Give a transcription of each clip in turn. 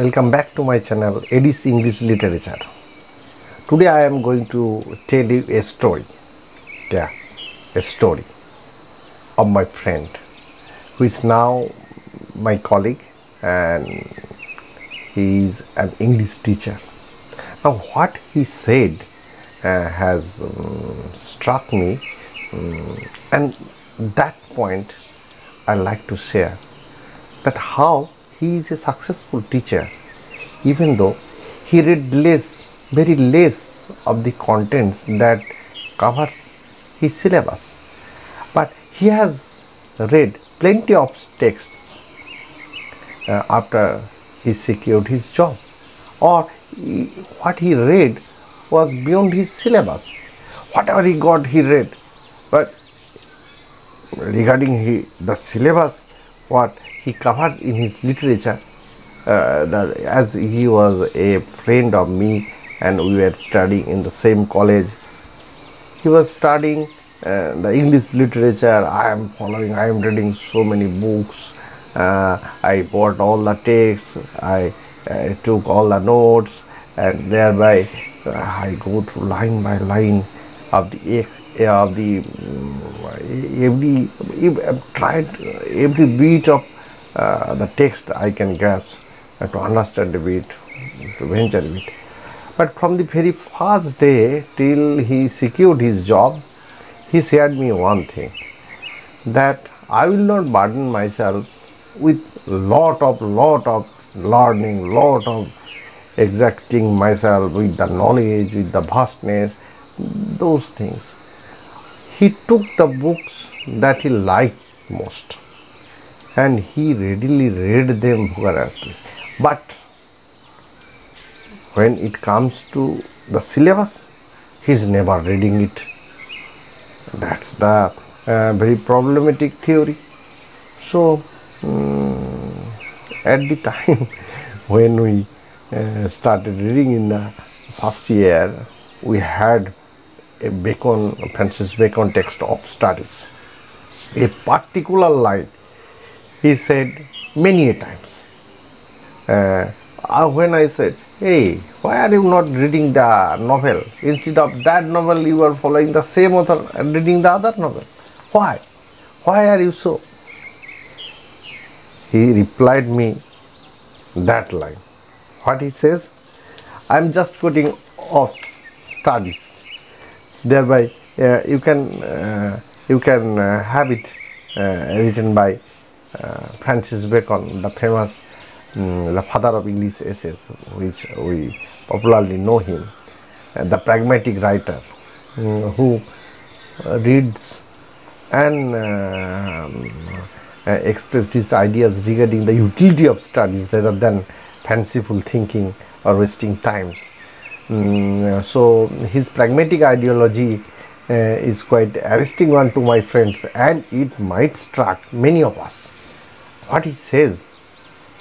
welcome back to my channel AD's English Literature. Today I am going to tell you a story. Yeah, a story of my friend who is now my colleague and he is an English teacher. Now, what he said uh, has um, struck me, um, and that point I like to share that how he is a successful teacher even though he read less very less of the contents that covers his syllabus. But he has read plenty of texts uh, after he secured his job. Or what he read was beyond his syllabus. Whatever he got he read. But regarding he, the syllabus what he covers in his literature uh, that as he was a friend of me and we were studying in the same college he was studying uh, the english literature. I am following i am reading so many books. Uh, i bought all the texts i uh, took all the notes and thereby uh, i go through line by line of the of the um, every, every tried every beat of uh, the text I can grasp uh, to understand a bit, to venture a bit. But from the very first day till he secured his job, he shared me one thing that I will not burden myself with lot of lot of learning, lot of exacting myself with the knowledge, with the vastness, those things. He took the books that he liked most and he readily read them vigorously. But when it comes to the syllabus, he is never reading it. That's the uh, very problematic theory. So, um, at the time when we uh, started reading in the first year, we had a Bacon, Francis Bacon text of studies. A particular line he said many a times. Uh, when I said, hey, why are you not reading the novel? Instead of that novel, you are following the same author and reading the other novel. Why? Why are you so? He replied me that line. What he says, I am just quoting off studies. Thereby, uh, you can uh, you can uh, have it uh, written by Francis Bacon, the famous um, the father of English essays, which we popularly know him, uh, the pragmatic writer um, who reads and um, uh, expresses his ideas regarding the utility of studies rather than fanciful thinking or wasting times. Um, so his pragmatic ideology uh, is quite arresting one to my friends and it might struck many of us what he says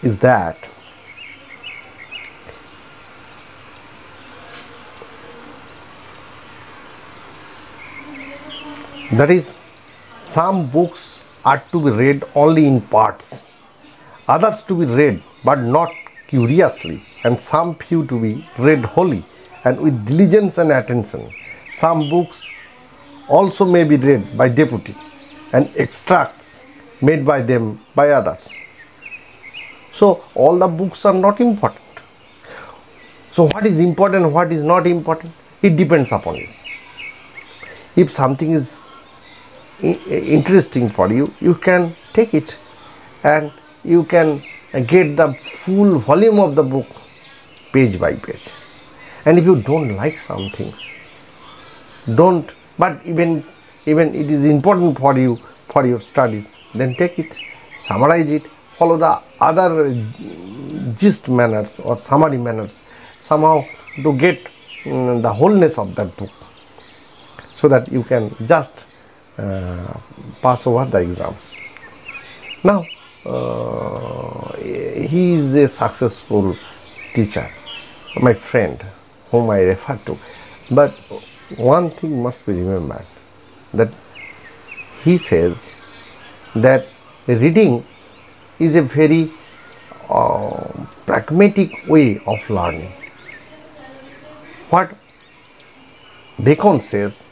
is that that is some books are to be read only in parts others to be read but not curiously and some few to be read wholly and with diligence and attention. Some books also may be read by deputy and extracts made by them by others. So, all the books are not important. So, what is important, what is not important, it depends upon you. If something is interesting for you, you can take it and you can get the full volume of the book page by page. And if you don't like some things, don't, but even even it is important for you for your studies then take it, summarize it, follow the other gist manners or summary manners somehow to get um, the wholeness of that book so that you can just uh, pass over the exam. Now, uh, he is a successful teacher, my friend whom I refer to. But one thing must be remembered that he says that reading is a very uh, pragmatic way of learning. What Bacon says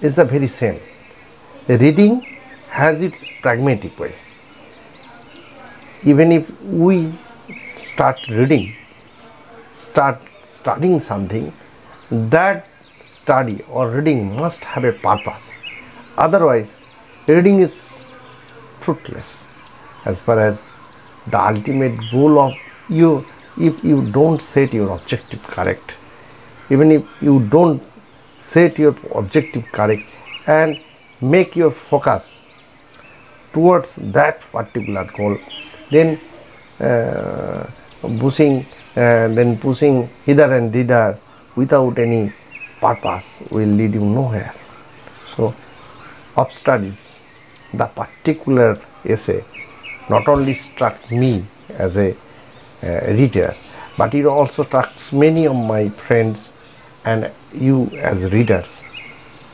is the very same. Reading has its pragmatic way. Even if we start reading, start studying something, that study or reading must have a purpose. Otherwise, reading is fruitless. As far as the ultimate goal of you if you don't set your objective correct even if you don't set your objective correct and make your focus towards that particular goal then uh, pushing uh, then pushing hither and thither without any purpose will lead you nowhere. So of studies the particular essay not only struck me as a uh, reader but it also struck many of my friends and you as readers.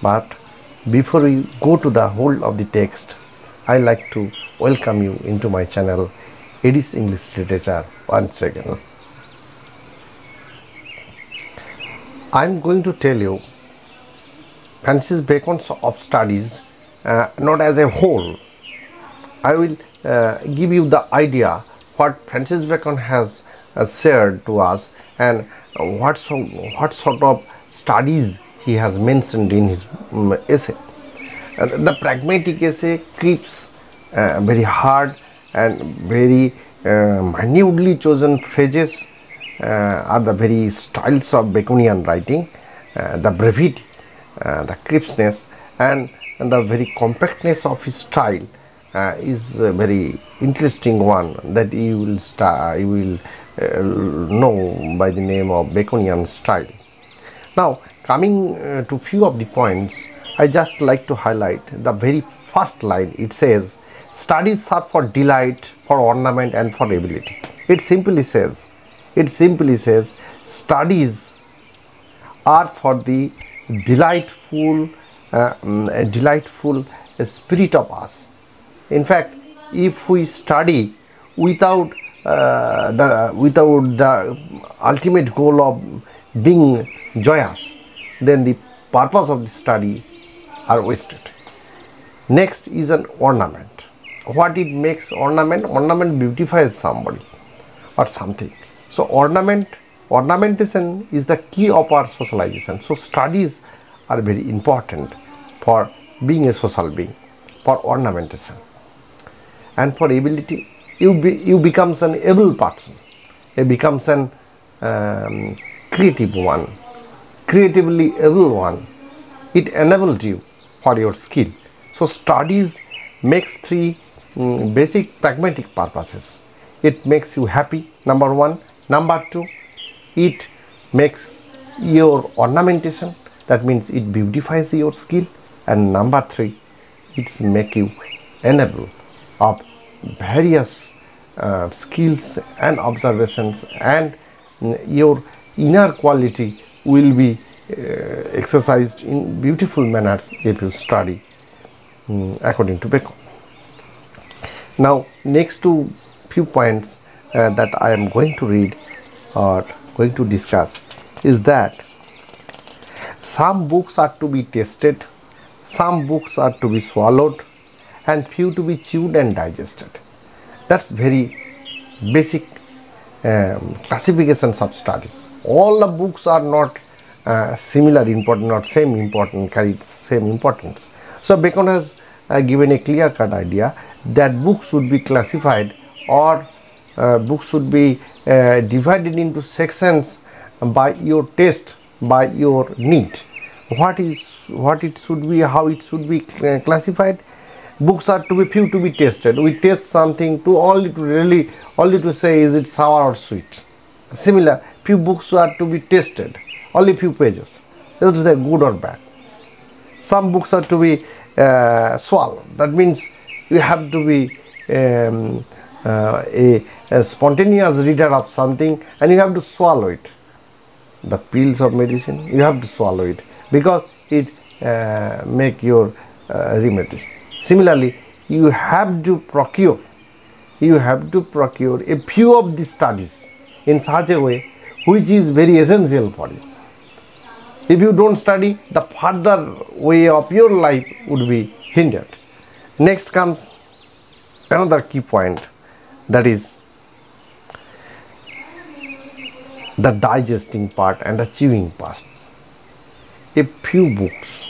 But before we go to the whole of the text i like to welcome you into my channel AD's english literature once again. I'm going to tell you francis bacon's of studies not as a whole i will uh, give you the idea what francis bacon has uh, shared to us and what, so, what sort of studies he has mentioned in his um, essay. Uh, the pragmatic essay keeps uh, very hard and very uh, minutely chosen phrases uh, are the very styles of Baconian writing, uh, the brevity, uh, the crispness and, and, the very compactness of his style is a very interesting one that you will, start, you will uh, know by the name of Baconian style. Now coming uh, to few of the points I just like to highlight the very first line it says studies serve for delight for ornament and for ability it simply says it simply says studies are for the delightful uh, delightful spirit of us. In fact if we study without uh, the without the ultimate goal of being joyous then the purpose of the study are wasted. Next is an ornament. What it makes ornament? Ornament beautifies somebody or something. So ornament ornamentation is the key of our socialization. So studies are very important for being a social being for ornamentation. And for ability you be, you becomes an able person. You becomes an um, creative one creatively able one. It enables you for your skill. So studies makes three um, basic pragmatic purposes. It makes you happy number one. Number two it makes your ornamentation that means it beautifies your skill and number three it's make you enable of various uh, skills and observations and your inner quality will be uh, exercised in beautiful manners if you study um, according to Bacon. Now next to few points uh, that I am going to read or going to discuss is that some books are to be tested, some books are to be swallowed and few to be chewed and digested. That's very basic um, classifications of studies. All the books are not uh, similar important not same important carry same importance. So bacon has uh, given a clear cut idea that books should be classified or uh, books should be uh, divided into sections by your taste by your need. What is what it should be how it should be uh, classified? Books are to be few to be tested. We test something to only to really only to say is it sour or sweet. Similar few books are to be tested. Only few pages. Is it good or bad. Some books are to be uh, swallowed that means you have to be um, uh, a, a spontaneous reader of something and you have to swallow it the pills of medicine you have to swallow it because it uh, make your uh, remedy Similarly, you have to procure you have to procure a few of the studies in such a way which is very essential for you. If you don't study, the further way of your life would be hindered. Next comes another key point that is the digesting part and the chewing part. A few books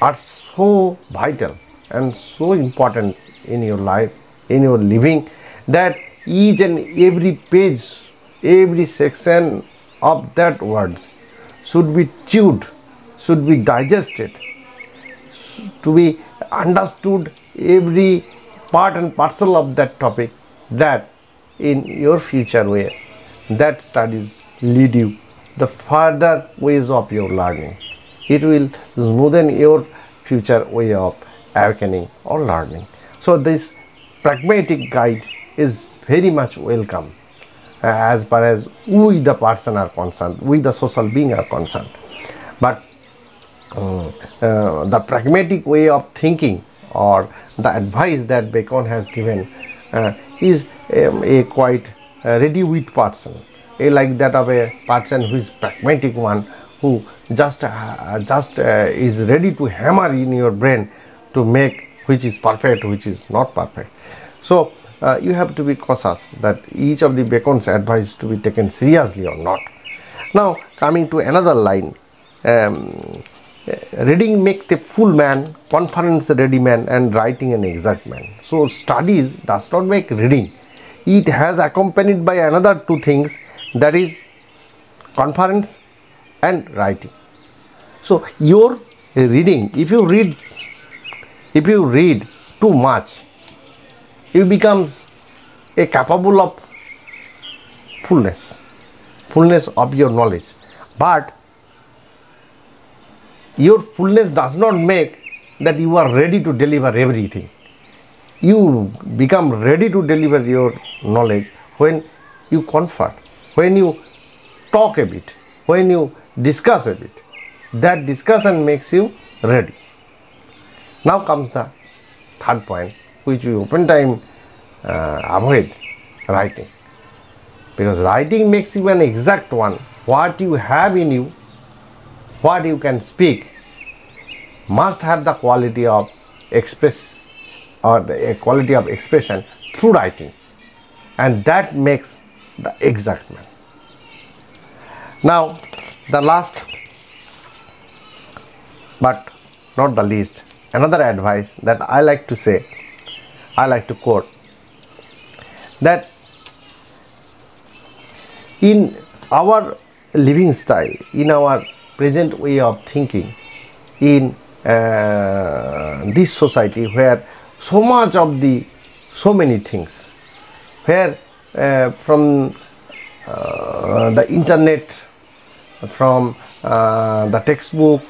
are so vital and so important in your life, in your living, that each and every page, every section of that words should be chewed, should be digested, to be understood every part and parcel of that topic that in your future way that studies lead you. The further ways of your learning. It will smoothen your future way of awakening or learning. So this pragmatic guide is very much welcome uh, as far as we the person are concerned. We the social being are concerned. But uh, uh, the pragmatic way of thinking or the advice that Bacon has given uh, is um, a quite uh, ready wit person, like that of a person who is pragmatic one, who just uh, just uh, is ready to hammer in your brain to make which is perfect, which is not perfect. So uh, you have to be cautious that each of the Bacon's advice to be taken seriously or not. Now coming to another line. Um, reading makes the full man, conference ready man and writing an exact man. So studies does not make reading. It has accompanied by another two things that is conference and writing. So your reading, if you read, if you read too much, you becomes a capable of fullness, fullness of your knowledge. But your fullness does not make that you are ready to deliver everything. You become ready to deliver your knowledge when you confer, when you talk a bit, when you discuss a bit. That discussion makes you ready. Now comes the third point, which you open time uh, avoid writing. Because writing makes you an exact one. What you have in you what you can speak must have the quality of express or the quality of expression through writing and that makes the exact man. Now the last but not the least another advice that I like to say I like to quote that in our living style in our present way of thinking in uh, this society where so much of the so many things where uh, from uh, the internet from uh, the textbook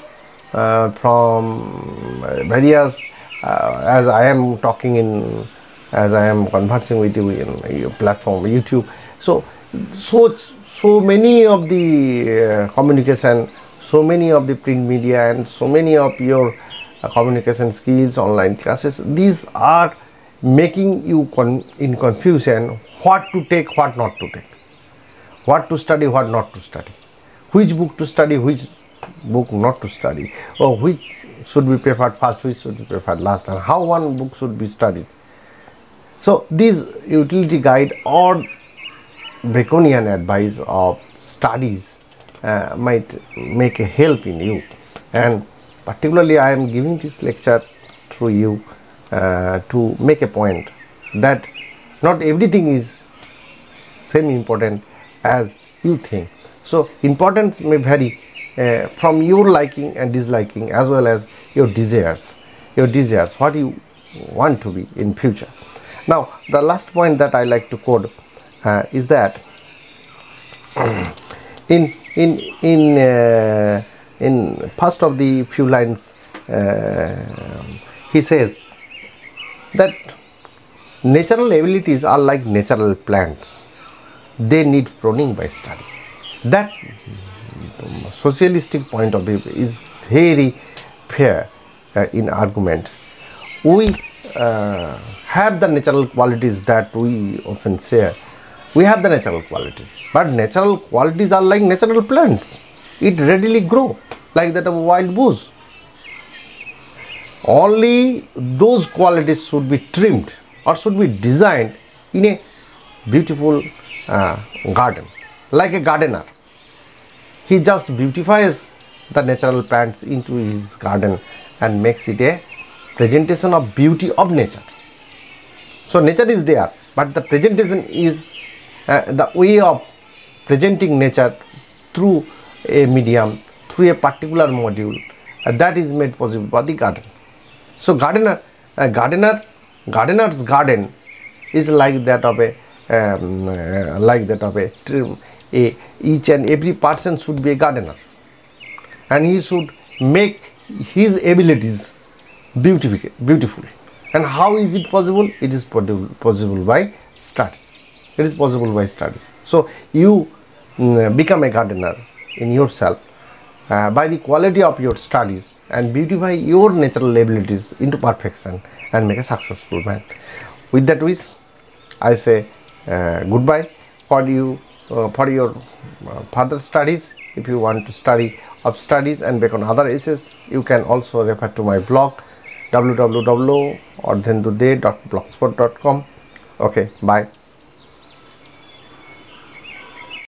uh, from various uh, as I am talking in as I am conversing with you in your platform YouTube. So so so many of the communication so many of the print media and so many of your uh, communication skills online classes these are making you con in confusion what to take what not to take. What to study what not to study which book to study which book not to study or which should be preferred first which should be preferred last and how one book should be studied so this utility guide or Baconian advice of studies uh, might make a help in you and particularly I am giving this lecture through you uh, to make a point that not everything is same important as you think. So importance may vary uh, from your liking and disliking as well as your desires, your desires, what you want to be in future. Now the last point that I like to quote uh, is that in in in uh, in first of the few lines uh, he says that natural abilities are like natural plants. They need pruning by study that socialistic point of view is very fair uh, in argument we uh, have the natural qualities that we often share. We have the natural qualities, but natural qualities are like natural plants. It readily grow like that of a wild bush. Only those qualities should be trimmed or should be designed in a beautiful uh, garden, like a gardener. He just beautifies the natural plants into his garden and makes it a presentation of beauty of nature. So nature is there, but the presentation is uh, the way of presenting nature through a medium, through a particular module uh, that is made possible by the garden. So gardener, uh, gardener, gardener's garden is like that of a um, uh, like that of a, a each and every person should be a gardener. And he should make his abilities beautiful. And how is it possible? It is possible by studies. It is possible by studies. So you mm, become a gardener in yourself uh, by the quality of your studies and beautify your natural abilities into perfection and make a successful man. With that wish i say uh, goodbye. For you for your uh, further studies. If you want to study of studies and Bacon other essays you can also refer to my blog www.ardhendude.blogspot.com okay bye